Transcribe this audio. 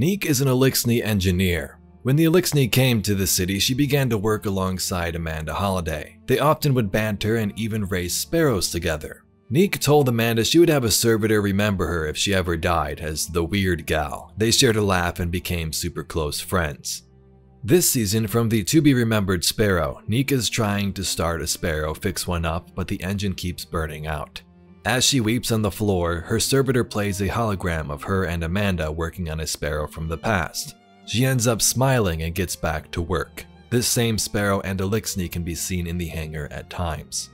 Neek is an Eliksni engineer. When the Eliksni came to the city, she began to work alongside Amanda Holliday. They often would banter and even raise sparrows together. Neek told Amanda she would have a servitor remember her if she ever died as the weird gal. They shared a laugh and became super close friends. This season, from the to be remembered Sparrow, Neek is trying to start a Sparrow, fix one up, but the engine keeps burning out. As she weeps on the floor, her servitor plays a hologram of her and Amanda working on a Sparrow from the past. She ends up smiling and gets back to work. This same Sparrow and Eliksni can be seen in the hangar at times.